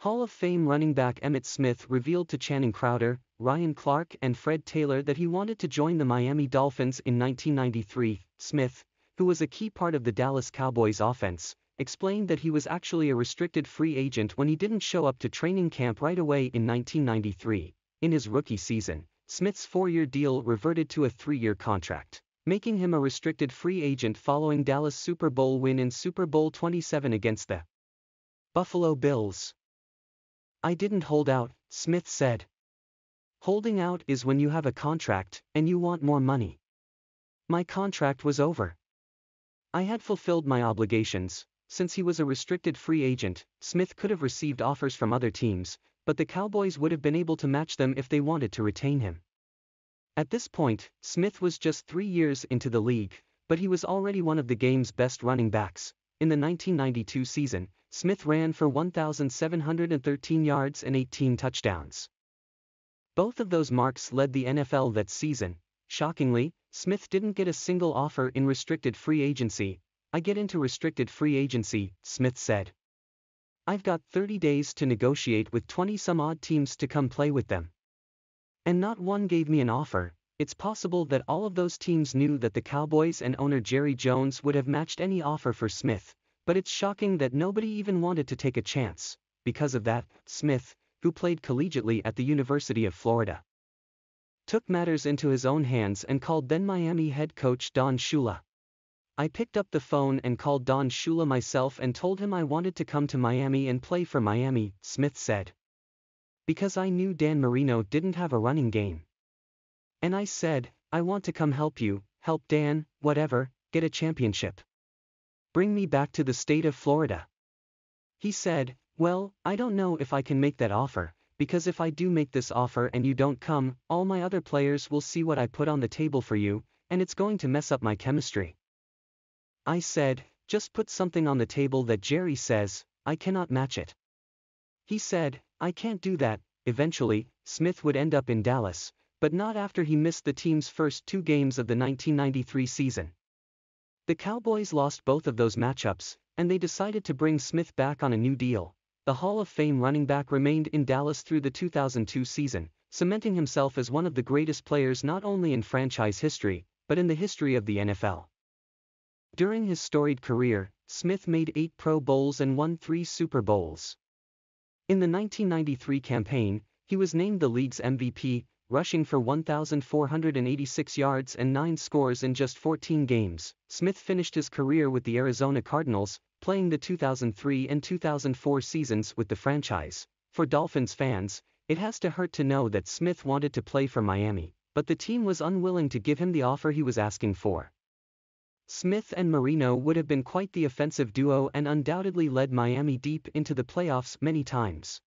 Hall of Fame running back Emmitt Smith revealed to Channing Crowder, Ryan Clark and Fred Taylor that he wanted to join the Miami Dolphins in 1993. Smith, who was a key part of the Dallas Cowboys offense, explained that he was actually a restricted free agent when he didn't show up to training camp right away in 1993. In his rookie season, Smith's four-year deal reverted to a three-year contract, making him a restricted free agent following Dallas' Super Bowl win in Super Bowl 27 against the Buffalo Bills. I didn't hold out, Smith said. Holding out is when you have a contract and you want more money. My contract was over. I had fulfilled my obligations, since he was a restricted free agent, Smith could have received offers from other teams, but the Cowboys would have been able to match them if they wanted to retain him. At this point, Smith was just three years into the league, but he was already one of the game's best running backs. In the 1992 season, Smith ran for 1,713 yards and 18 touchdowns. Both of those marks led the NFL that season. Shockingly, Smith didn't get a single offer in restricted free agency, I get into restricted free agency, Smith said. I've got 30 days to negotiate with 20 some odd teams to come play with them. And not one gave me an offer. It's possible that all of those teams knew that the Cowboys and owner Jerry Jones would have matched any offer for Smith, but it's shocking that nobody even wanted to take a chance. Because of that, Smith, who played collegiately at the University of Florida, took matters into his own hands and called then Miami head coach Don Shula. I picked up the phone and called Don Shula myself and told him I wanted to come to Miami and play for Miami, Smith said. Because I knew Dan Marino didn't have a running game. And I said, I want to come help you, help Dan, whatever, get a championship. Bring me back to the state of Florida. He said, Well, I don't know if I can make that offer, because if I do make this offer and you don't come, all my other players will see what I put on the table for you, and it's going to mess up my chemistry. I said, just put something on the table that Jerry says, I cannot match it. He said, I can't do that. Eventually, Smith would end up in Dallas, but not after he missed the team's first two games of the 1993 season. The Cowboys lost both of those matchups, and they decided to bring Smith back on a new deal. The Hall of Fame running back remained in Dallas through the 2002 season, cementing himself as one of the greatest players not only in franchise history, but in the history of the NFL. During his storied career, Smith made eight Pro Bowls and won three Super Bowls. In the 1993 campaign, he was named the league's MVP, rushing for 1,486 yards and 9 scores in just 14 games. Smith finished his career with the Arizona Cardinals, playing the 2003 and 2004 seasons with the franchise. For Dolphins fans, it has to hurt to know that Smith wanted to play for Miami, but the team was unwilling to give him the offer he was asking for. Smith and Marino would have been quite the offensive duo and undoubtedly led Miami deep into the playoffs many times.